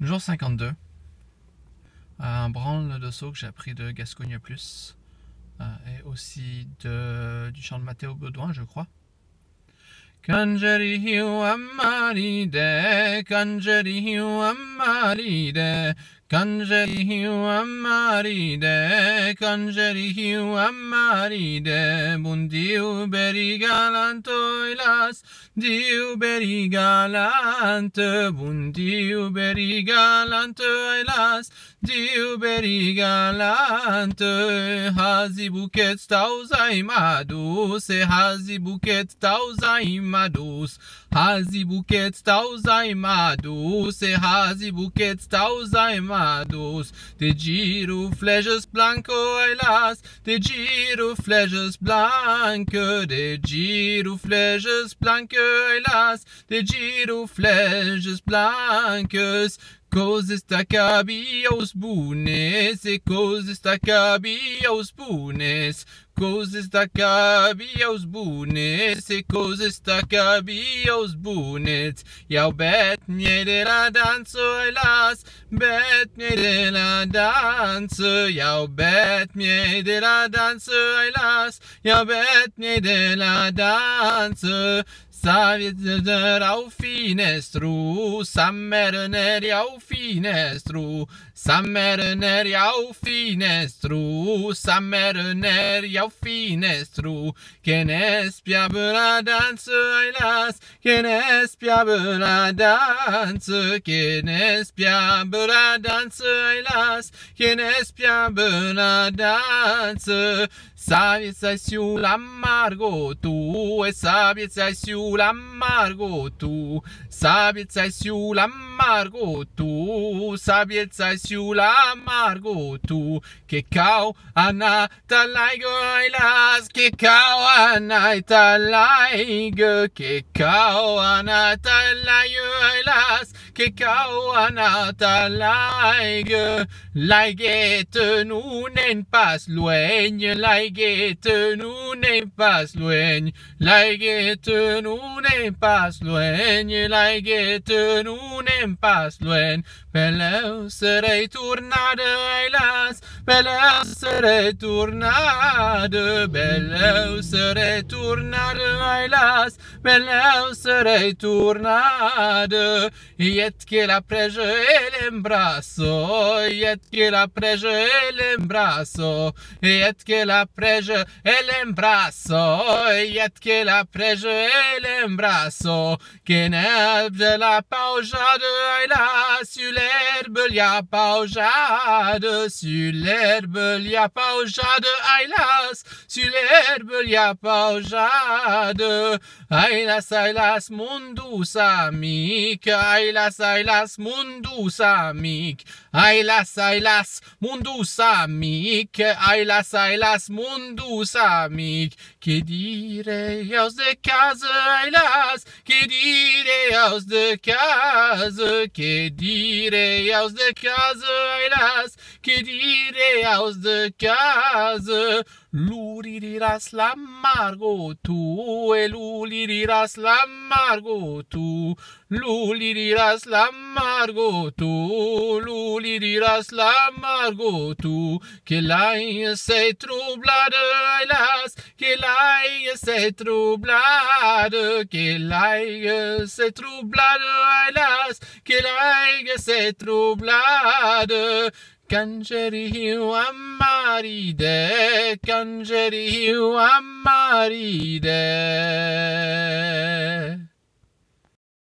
Jour 52. Un branle de saut que j'ai appris de Gascogne Plus. Euh, et aussi de, du chant de Mathéo Baudouin, je crois. Kanjerihiu amaride, kanjerihiu amaride, amaride, kanjerihiu amaride, ilas, diu berigalante, bundiu berigalante ilas, diu berigalante, hazi buket stauzai madus, hazi buket stauzai madus, hazi buket stauzai madus, hazi buket stauzai madus, de giro flejas blanco elas, de giro flejas blanco, de giro flejas blanco elas, de giro flejas blancas, Coisas tacabios bunes, e coisas tacabios bunes, coisas tacabios bunes, e coisas tacabios bunes. Jau bet mnie de la danse, hélas, bet mnie de la danse, jau bet mnie de la danse, hélas, jau bet de la danse. Să Sammer au finestru, samerneri au finestru, samerneri au finestru, samerneri au finestru, che ne spiabă la danță ai las, che ne spiabă la danță, che ne spiabă la danță ai las, che ne spiabă la danță, Să siu la margo tu, e l'ammargo tu, sapienza è su l'ammargo tu, sapienza è su l'ammargo tu, che cao anna talaigoilas, che cao anna talaig, che cao anna elas, che cau anata laigo, laigete nunen pas luegne, laigete nunen pas luegne, laigete nunen pas luegne, laigete nunen pas luegne, beleu serei turnade elas, beleu serei turnade, beleu serei turnade elas, beleu serei turnade, Yet que la presa el embrazo, yet que la presa el embrazo, yet que la presa el embrazo, yet que la presa el embrazo, que de la paujade, là sur l'herbe, il y a paujade, sur l'herbe, il y a paujade, sur l'herbe, il y a paujade, hélas, hélas, mundus amic, hélas, hélas, mundus amic, hélas, hélas, mundus amic, hélas, hélas, mundus amic, que direi aos de casa, hélas, que direi aos de casa, que direi aos de casa, hélas, que direi aos de casa, Luliras l'amargo tu, e luliras l'amargo tu, luliras l'amargo tu, luliras l'amargo tu, que l'ail s'est troublade, hélas, que l'ail s'est troublade, que l'ail s'est troublade, hélas, que l'ail s'est troublade, Cangeriu amaride, cangeriu amaride.